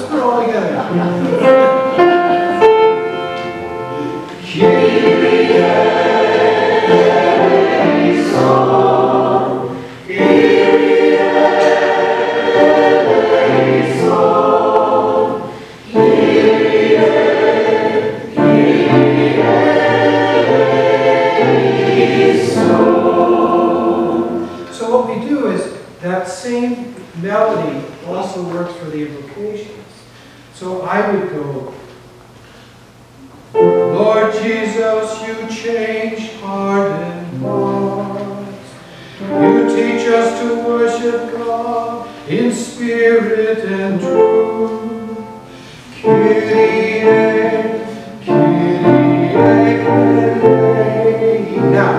Let's put it all together. So what we do is, that same melody also works for the invocations. So I would go, Lord Jesus, you change hardened hearts. You teach us to worship God in spirit and truth. Kyrie, Kyrie, Now,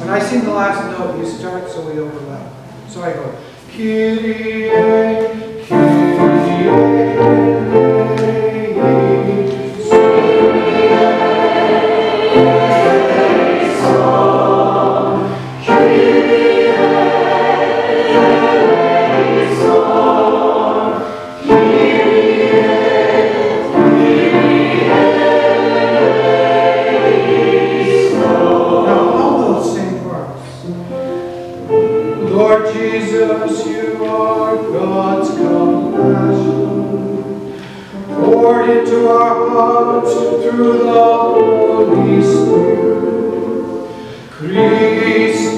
when I sing the last note, you start so we overlap. So I go, Kyrie, Kyrie, Jesus, you are God's compassion, poured into our hearts through the Holy Spirit. Christe,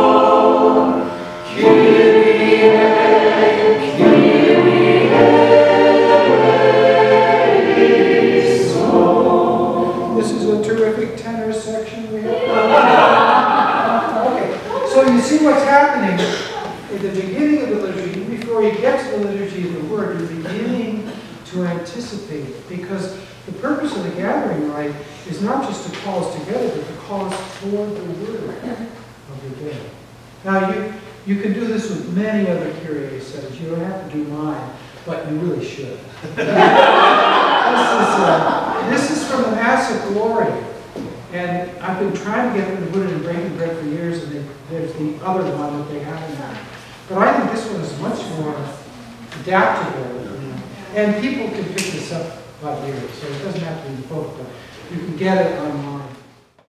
we have. Uh, okay, so you see what's happening at the beginning of the liturgy, before you get to the liturgy of the word, you're beginning to anticipate it. Because the purpose of the gathering rite is not just to call us together, but to call us toward the word of the day. Now, you, you can do this with many other settings. You don't have to do mine, but you really should. This is, uh, this is from the Mass of Glory. And I've been trying to get them to put it in Breaking Bread for years, and they- there's the other one that they haven't done. But I think this one is much more adaptable. And people can pick this up by ear, so it doesn't have to be in book, but you can get it online.